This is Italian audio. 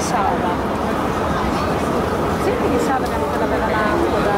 di Saba. Senti che Saba è una bella lampada.